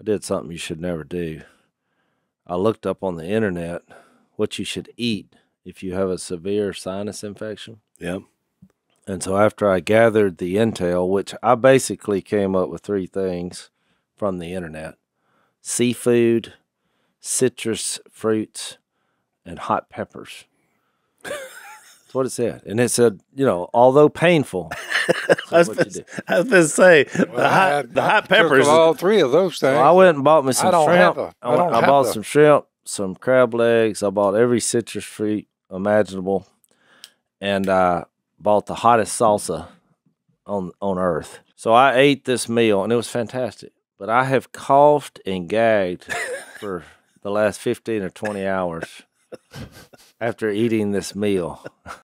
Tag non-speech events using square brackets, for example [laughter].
I did something you should never do. I looked up on the internet what you should eat if you have a severe sinus infection. Yep. And so after I gathered the intel, which I basically came up with three things from the internet seafood, citrus fruits, and hot peppers. [laughs] That's what it said. And it said, you know, although painful, I was, what you. I was supposed to say Well, the I hot, had- the I hot took peppers. all three of those things. So I went and bought me some don't shrimp. have a- I I, went- don't I have bought the- some shrimp, some crab legs. I bought every citrus fruit imaginable, and I bought the hottest salsa on on earth. So I ate this meal, and it was fantastic. But I have coughed and gagged [laughs] for the last fifteen or twenty hours after eating this meal. [laughs]